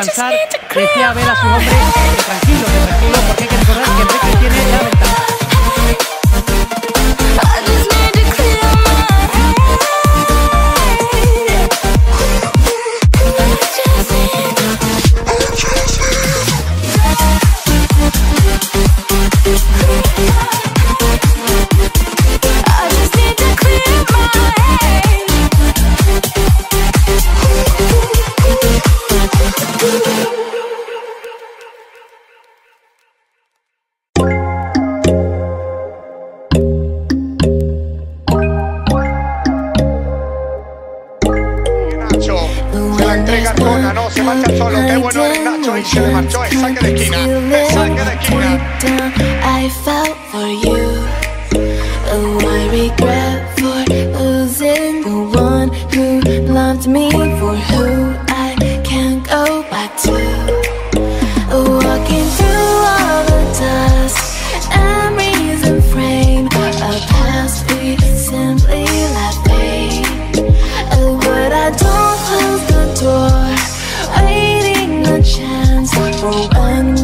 descansar, desea ver a su hombre tranquilo, tranquilo, porque hay que recordar que Enrique marca solo, qué bueno eres Nacho y se marchó, eh, eh, saque de esquina, saque de esquina. I fell for you, oh, I regret.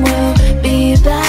will be back.